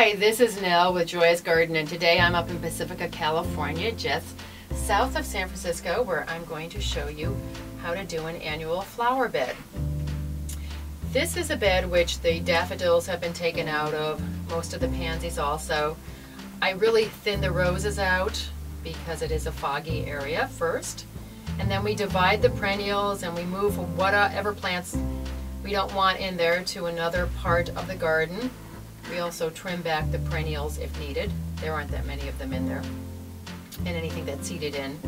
Hi, this is Nell with Joy Us Garden and today I'm up in Pacifica, California, just south of San Francisco where I'm going to show you how to do an annual flower bed. This is a bed which the daffodils have been taken out of, most of the pansies also. I really thin the roses out because it is a foggy area first. And then we divide the perennials and we move whatever plants we don't want in there to another part of the garden. We also trim back the perennials if needed. There aren't that many of them in there. And anything that's seeded in.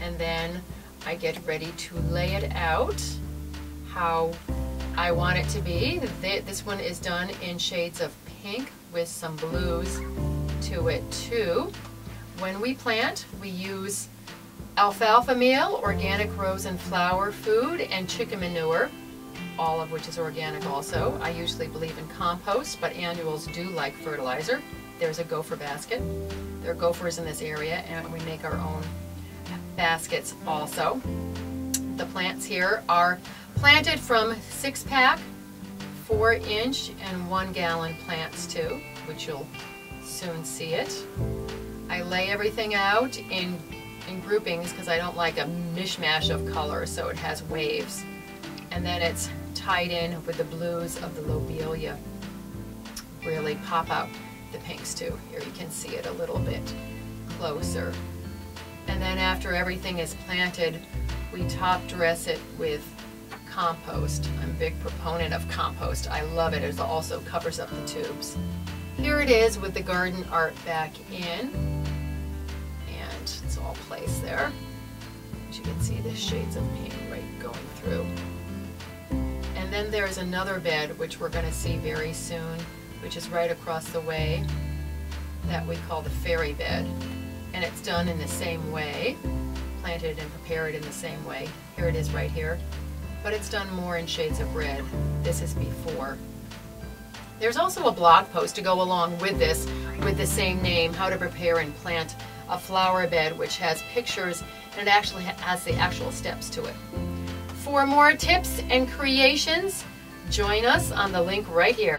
And then I get ready to lay it out how I want it to be. This one is done in shades of pink with some blues to it too. When we plant, we use alfalfa meal, organic rose and flower food, and chicken manure, all of which is organic also. I usually believe in compost, but annuals do like fertilizer. There's a gopher basket. There are gophers in this area, and we make our own baskets also. The plants here are planted from six pack, four inch, and one gallon plants too, which you'll soon see it. I lay everything out in, in groupings because I don't like a mishmash of colors, so it has waves. And then it's tied in with the blues of the lobelia. Really pop out the pinks too. Here you can see it a little bit closer. And then after everything is planted, we top dress it with compost. I'm a big proponent of compost. I love it. It also covers up the tubes. Here it is with the garden art back in. And it's all placed there. As you can see, the shades of pink right. Then there's another bed, which we're going to see very soon, which is right across the way, that we call the fairy bed. And it's done in the same way, planted and prepared in the same way. Here it is right here. But it's done more in shades of red. This is before. There's also a blog post to go along with this with the same name, How to Prepare and Plant a Flower Bed, which has pictures and it actually has the actual steps to it. For more tips and creations, join us on the link right here.